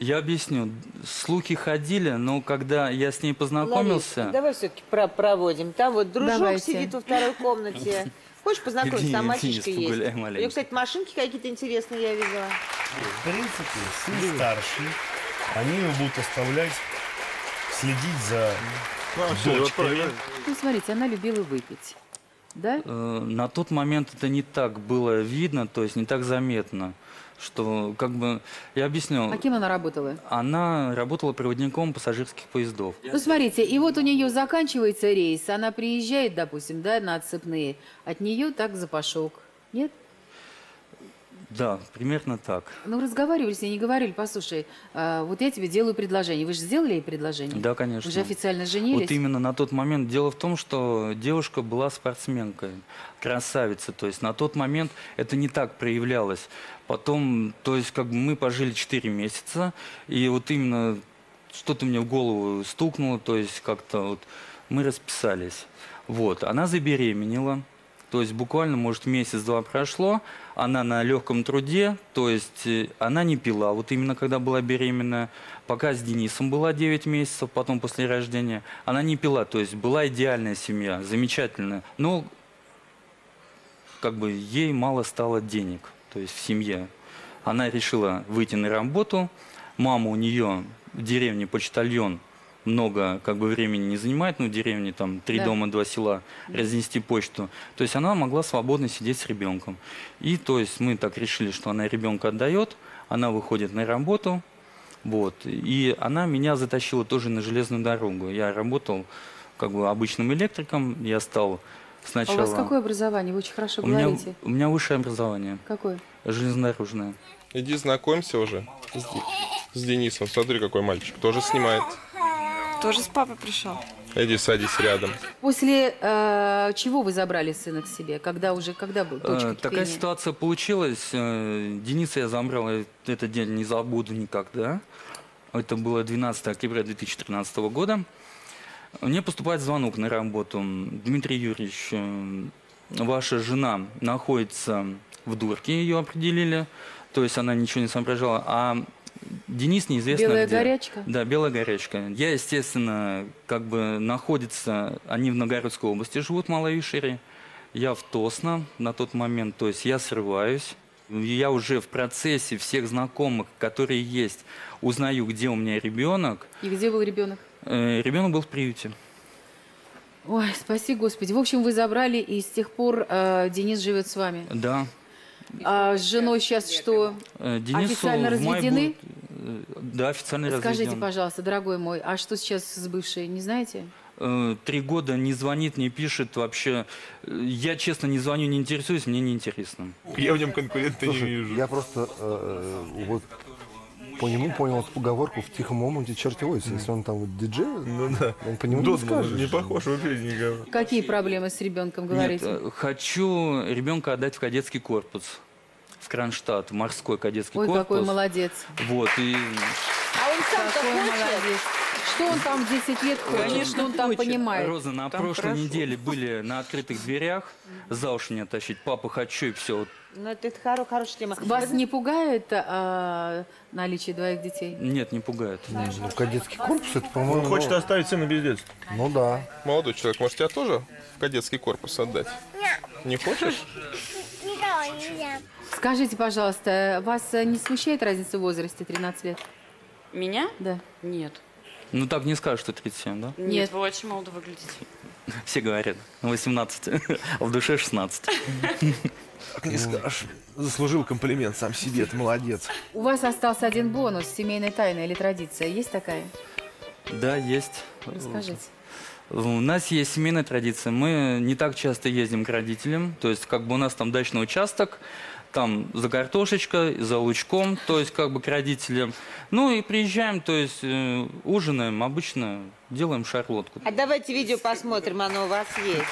Я объясню. Слухи ходили, но когда я с ней познакомился... Лариса, давай все-таки проводим. Там вот дружок Давайте. сидит во второй комнате. [LAUGHS] Хочешь познакомиться? Там мальчишка есть. У нее, кстати, машинки какие-то интересные я видела. В принципе, сын старший. Они его будут оставлять следить за дочками. Ну, смотрите, она любила выпить. Да? Э, На тот момент это не так было видно, то есть не так заметно, что как бы... Я объясню. А кем она работала? Она работала проводником пассажирских поездов. Ну, смотрите, и вот у нее заканчивается рейс, она приезжает, допустим, да, на отцепные, от нее так запашок. Нет? Да, примерно так. Ну, разговаривали с ней, не говорили, послушай, а, вот я тебе делаю предложение. Вы же сделали ей предложение? Да, конечно. Вы же официально женились? Вот именно на тот момент. Дело в том, что девушка была спортсменкой, красавица. То есть на тот момент это не так проявлялось. Потом, то есть как бы мы пожили 4 месяца, и вот именно что-то мне в голову стукнуло, то есть как-то вот мы расписались. Вот, она забеременела. То есть буквально, может, месяц-два прошло, она на легком труде, то есть э, она не пила. Вот именно когда была беременна, пока с Денисом была 9 месяцев, потом после рождения, она не пила. То есть была идеальная семья, замечательная. Но как бы ей мало стало денег, то есть в семье. Она решила выйти на работу. Мама у нее в деревне почтальон, много как бы времени не занимает, ну, в деревне там три Да. дома, два села, разнести почту. То есть она могла свободно сидеть с ребенком. И то есть мы так решили, что она ребенка отдает, она выходит на работу, вот. И она меня затащила тоже на железную дорогу. Я работал как бы обычным электриком, я стал А сначала... у вас какое образование? Вы очень хорошо У меня, говорите. у меня высшее образование, Какое? железнодорожное. Иди знакомься уже с, с Денисом. Смотри, какой мальчик. Тоже снимает. Тоже с папой пришел. Иди садись рядом. После э, чего вы забрали сына к себе? Когда уже, когда был точка Э, Такая кипения? ситуация получилась. э, Дениса я забрал, э, этот день не забуду никогда. Это было 12 октября 2013 года. Мне поступает звонок на работу. Дмитрий Юрьевич, э, ваша жена находится в дурке, ее определили. То есть она ничего не соображала. А Денис неизвестно Белая где. горячка? Да, белая горячка. Я, естественно, как бы находится, они в Ногородской области живут, в Малой Вишере. Я в Тосно на тот момент, то есть я срываюсь. Я уже в процессе всех знакомых, которые есть, узнаю, где у меня ребенок. И где был ребенок? Э, Ребенок был в приюте. Ой, спаси Господи. В общем, вы забрали, и с тех пор э, Денис живет с вами. Да. А с женой сейчас что? Э, Денису Официально разведены? будет, э, Да, официально Скажите, разведен. пожалуйста, дорогой мой, а что сейчас с бывшей, не знаете? Э, Три года не звонит, не пишет вообще. Я, честно, не звоню, не интересуюсь, мне не интересно. Я в нем конкурента не Слушай, вижу. я просто э, вот по нему понял эту поговорку в тихом омуте черти водятся. Если он там вот диджей, Ну да. он по нему не Додман скажешь. не похож вообще никого. Какие проблемы с ребенком, Нет, говорите? э, хочу ребенка отдать в кадетский корпус. В Кронштадт, в морской кадетский Ой, корпус. какой молодец. Вот, и сам-то хочет? молодец. Что он там 10 лет хочет? Конечно, что он там хочет. понимает? Роза, на Там прошлой хорошо. неделе были на открытых дверях, за уши меня тащить, папа, хочу, и все. Ну, это, это хоро- хорошая тема. Вас не пугает а, наличие двоих детей? Нет, не пугает. Ну, кадетский корпус, это, по-моему... Он хочет оставить сына без детства. Ну да. Молодой человек, может, тебя тоже в кадетский корпус отдать? Не хочешь? Скажите, пожалуйста, вас э, не смущает разница в возрасте 13 лет? Меня? Да. Нет. Ну так не скажешь, что 37, да? Нет, Нет. вы очень молодо выглядите. [LAUGHS] Все говорят, 18, а [LAUGHS] в душе 16. Как не скажешь. Заслужил комплимент сам себе, ты молодец. У вас остался один бонус, семейная тайна или традиция. Есть такая? Да, есть. Расскажите. У нас есть семейная традиция. Мы не так часто ездим к родителям. То есть, как бы у нас там дачный участок, там за картошечкой, за лучком, то есть как бы к родителям. Ну и приезжаем, то есть э, ужинаем, обычно делаем шарлотку. А давайте видео посмотрим, оно у вас есть.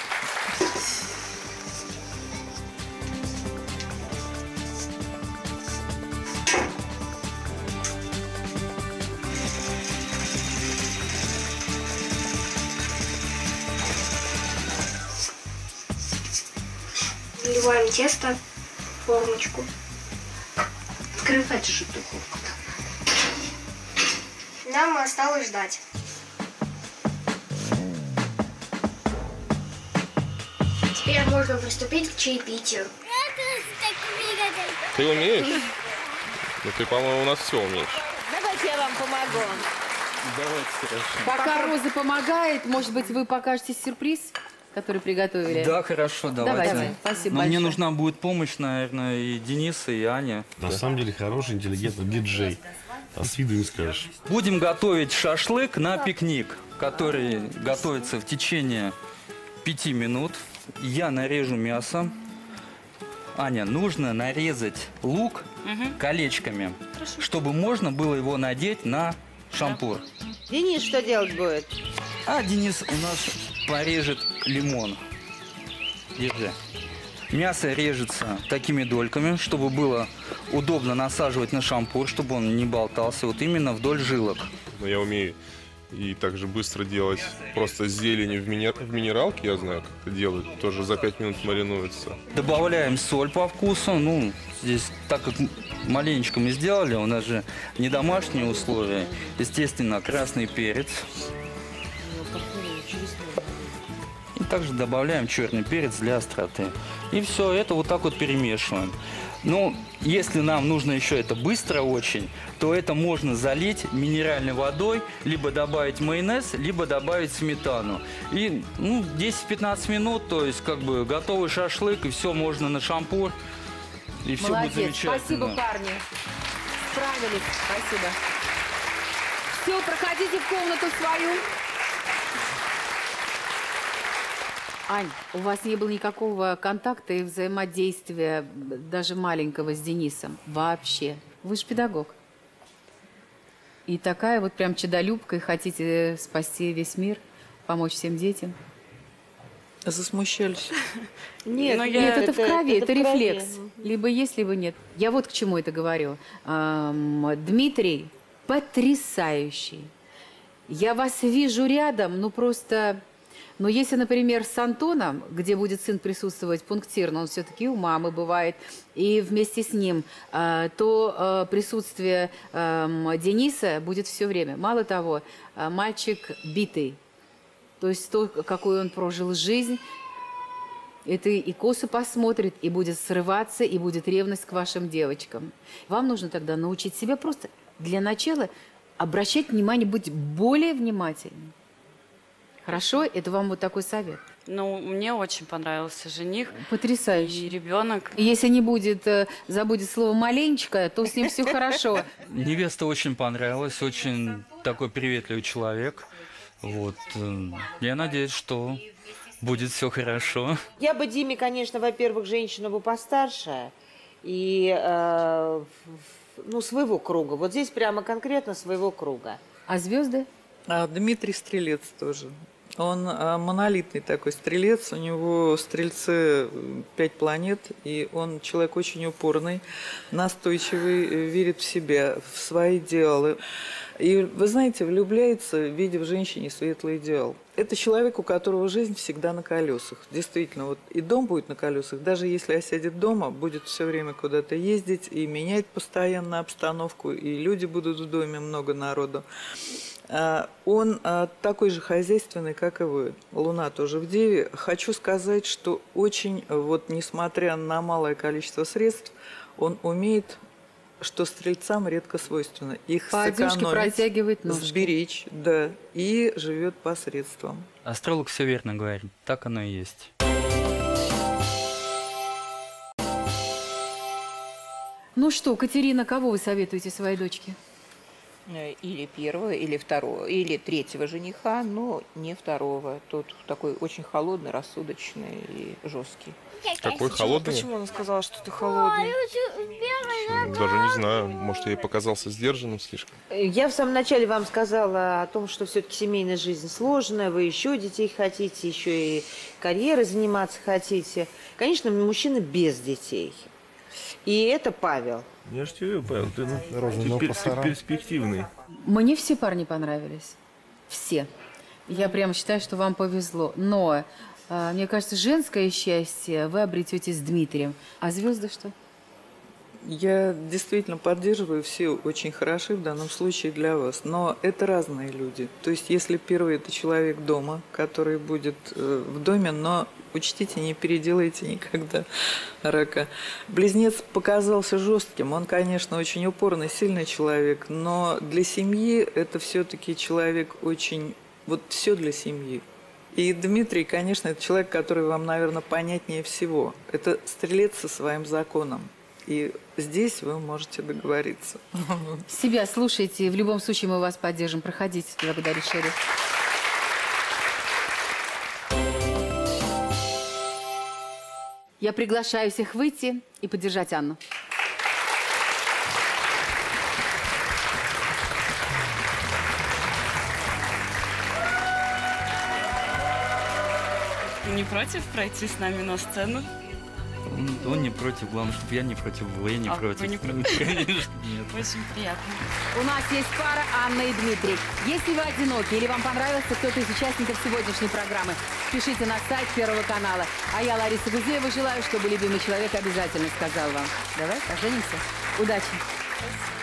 Наливаем тесто формочку. Открывать же духовку. Нам осталось ждать. Теперь можно приступить к чаепитию. Ты умеешь? Ну, ты, по-моему, у нас все умеешь. Давайте я вам помогу. Пока Роза помогает, может быть, вы покажете сюрприз, который приготовили? Да, хорошо, давайте. Давайте, спасибо Но мне большое. нужна будет помощь, наверное, и Дениса, и Аня. На самом деле хороший, интеллигентный диджей. А с виду не скажешь. Будем готовить шашлык на пикник, который готовится в течение пяти минут. Я нарежу мясо. Аня, нужно нарезать лук колечками, чтобы можно было его надеть на шампур. Денис что делать будет? А Денис у нас порежет лимон. Держи. Мясо режется такими дольками, чтобы было удобно насаживать на шампур, чтобы он не болтался. Вот именно вдоль жилок. Но я умею и также быстро делать просто зелень в, мини- в минералке, я знаю, как это делают. Тоже за 5 минут маринуется. Добавляем соль по вкусу. Ну, здесь, так как маленечко мы сделали, у нас же не домашние условия. Естественно, красный перец. Также добавляем черный перец для остроты. И все это вот так вот перемешиваем. Ну, если нам нужно еще это быстро очень, то это можно залить минеральной водой, либо добавить майонез, либо добавить сметану. И ну, 10-15 минут, то есть как бы готовый шашлык, и все можно на шампур. И все будет Молодец, замечательно. спасибо, парни. Справились, спасибо. Все, проходите в комнату свою. Ань, у вас не было никакого контакта и взаимодействия, даже маленького, с Денисом? Вообще. Вы же педагог. И такая вот прям чудолюбка, и хотите спасти весь мир, помочь всем детям? Засмущались. [LAUGHS] Нет, Ну, Нет, я- это, в это- крови, это это, в крови. рефлекс. Либо есть, либо нет. Я вот к чему это говорю. Ам, Дмитрий потрясающий. Я вас вижу рядом, ну просто... Но если, например, с Антоном, где будет сын присутствовать пунктирно, он все-таки у мамы бывает, и вместе с ним, а, то а, присутствие ам, Дениса будет все время. Мало того, а, мальчик битый. То есть то, какую он прожил жизнь, это и косы посмотрит, и будет срываться, и будет ревность к вашим девочкам. Вам нужно тогда научить себя просто для начала обращать внимание, быть более внимательным. Хорошо? Это вам вот такой совет. Ну, мне очень понравился жених. Потрясающе. И ребенок. И Если не будет, э, забудет слово «маленечко», то с ним все [LAUGHS] хорошо. Невеста очень понравилась, очень такой приветливый человек. Вот. э, Я надеюсь, что будет все хорошо. Я бы Диме, конечно, во-первых, женщину бы постарше и э, ну своего круга. Вот здесь прямо конкретно своего круга. А звезды? А Дмитрий Стрелец тоже. Он а, монолитный такой стрелец, у него стрельцы э, пять планет, и он человек очень упорный, настойчивый, э, верит в себя, в свои идеалы. И, вы знаете, влюбляется, видя в женщине светлый идеал. Это человек, у которого жизнь всегда на колесах. Действительно, вот и дом будет на колесах. Даже если осядет дома, будет все время куда-то ездить и менять постоянно обстановку, и люди будут в доме, много народу. А, Он а, такой же хозяйственный, как и вы. Луна тоже в Деве. Хочу сказать, что очень, вот несмотря на малое количество средств, он умеет, что стрельцам редко свойственно. Их По сэкономить, протягивает ножки. сберечь, да, и живет по средствам. Астролог все верно говорит. Так оно и есть. Ну что, Катерина, кого вы советуете своей дочке? Э, Или первого, или второго, или третьего жениха, но не второго. Тот такой очень холодный, рассудочный и жесткий. Какой холодный? Почему она сказала, что ты холодный? Даже не знаю. Может, я ей показался сдержанным слишком. Я в самом начале вам сказала о том, что все-таки семейная жизнь сложная, вы еще детей хотите, еще и карьерой заниматься хотите. Конечно, мужчина без детей. И это Павел. Я же тебе Павел, ты, ну, Роза, ты пер- ты перспективный. Мне все парни понравились. Все. Я прямо считаю, что вам повезло. Но А, Мне кажется, женское счастье вы обретете с Дмитрием. А звезды что? Я действительно поддерживаю, все очень хороши в данном случае для вас, но это разные люди. То есть если первый это человек дома, который будет э, в доме, но учтите, не переделайте никогда рака. Близнец показался жестким, он, конечно, очень упорный, сильный человек, но для семьи это все-таки человек очень, вот все для семьи. И Дмитрий, конечно, это человек, который вам, наверное, понятнее всего. Это стрелец со своим законом. И здесь вы можете договориться. Себя слушайте. В любом случае мы вас поддержим. Проходите туда, благодарю, Шерри. Я приглашаю всех выйти и поддержать Анну. Не против пройти с нами на сцену? Он, он не против, главное, чтобы я не против был, я не А, против. вы не [LAUGHS] против? Конечно, нет. Очень приятно. У нас есть пара Анна и Дмитрий. Если вы одиноки или вам понравился кто-то из участников сегодняшней программы, пишите на сайт Первого канала. А я, Лариса Гузеева, желаю, чтобы любимый человек обязательно сказал вам. Давай поженимся. Удачи. Спасибо.